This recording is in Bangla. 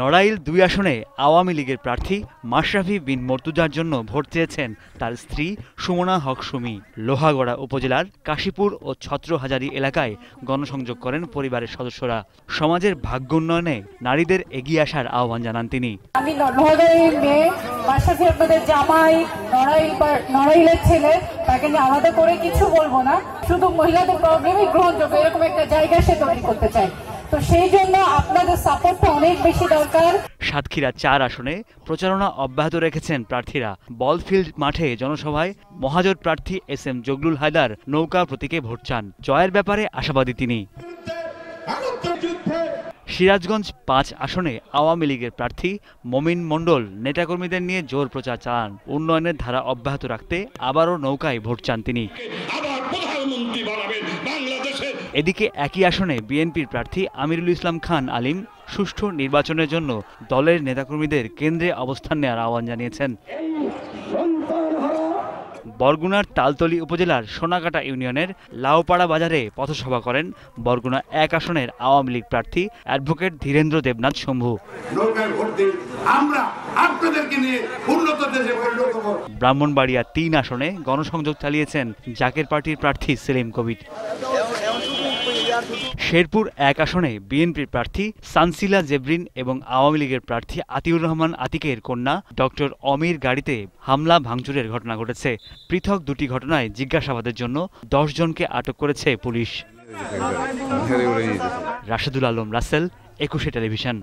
নড়াইল দুই আসনে আওয়ামী লীগের প্রার্থী মাশরাফি বিন মর্তুজার জন্য ভোট চেয়েছেন তার স্ত্রী সুমনা হক সুমি। লোহাগড়া উপজেলার কাশীপুর ও ছত্রহাজারি এলাকায় গণসংযোগ করেন পরিবারের সদস্যরা। সমাজের ভাগ্য উন্নয়নে নারীদের এগিয়ে আসার আহ্বান জানান তিনি। আমি মেয়ে মাসাফি আপনাদের জামাই, নড়াইল নড়াইলের ছেলে, তাকে আলাদা করে কিছু বলব না। শুধু মহিলাদের প্রবলেমই গ্রহণযোগ্য, এরকম একটা জায়গা সে তৈরি করতে চাই তো সেই জন্য আপনাদের সাপোর্টটা অনেক বেশি দরকার। সাতক্ষীরা চার আসনে প্রচারণা অব্যাহত রেখেছেন প্রার্থীরা। বলফিল্ড মাঠে জনসভায় মহাজোট প্রার্থী এস এম জগলুল হায়দার নৌকা প্রতীকে ভোট চান। জয়ের ব্যাপারে আশাবাদী তিনি। সিরাজগঞ্জ পাঁচ আসনে আওয়ামী লীগের প্রার্থী মমিন মণ্ডল নেতাকর্মীদের নিয়ে জোর প্রচার চালান। উন্নয়নের ধারা অব্যাহত রাখতে আবারও নৌকায় ভোট চান তিনি। এদিকে একই আসনে বিএনপির প্রার্থী আমিরুল ইসলাম খান আলিম সুষ্ঠু নির্বাচনের জন্য দলের নেতাকর্মীদের কেন্দ্রে অবস্থান নেওয়ার আহ্বান জানিয়েছেন। বরগুনার তালতলি উপজেলার সোনাকাটা ইউনিয়নের লাউপাড়া বাজারে পথসভা করেন বরগুনা এক আসনের আওয়ামী লীগ প্রার্থী অ্যাডভোকেট ধীরেন্দ্র দেবনাথ শম্ভু। ব্রাহ্মণবাড়িয়া তিন আসনে গণসংযোগ চালিয়েছেন জাকের পার্টির প্রার্থী সেলিম কবির। শেরপুর এক আসনে বিএনপির প্রার্থী সানসিলা জেবরিন এবং আওয়ামী লীগের প্রার্থী আতিউর রহমান আতিকের কন্যা ডক্টর অমির গাড়িতে হামলা ভাঙচুরের ঘটনা ঘটেছে। পৃথক দুটি ঘটনায় জিজ্ঞাসাবাদের জন্য দশ জনকে আটক করেছে পুলিশ। রাশেদুল আলম, রাসেল, একুশে টেলিভিশন।